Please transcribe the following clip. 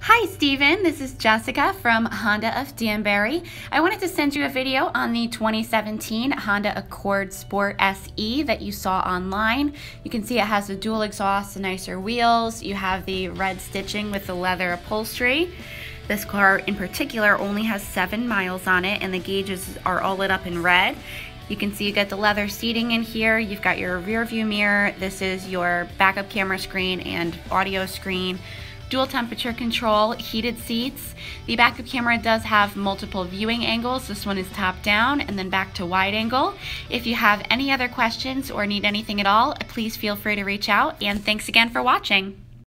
Hi Steven, this is Jessicah from Honda of Danbury. I wanted to send you a video on the 2017 Honda Accord Sport SE that you saw online. You can see it has the dual exhaust, the nicer wheels, you have the red stitching with the leather upholstery. This car in particular only has seven miles on it and the gauges are all lit up in red. You can see you get the leather seating in here. You've got your rear view mirror. This is your backup camera screen and audio screen dual temperature control, heated seats. The backup camera does have multiple viewing angles. This one is top down and then back to wide angle. If you have any other questions or need anything at all, please feel free to reach out and thanks again for watching.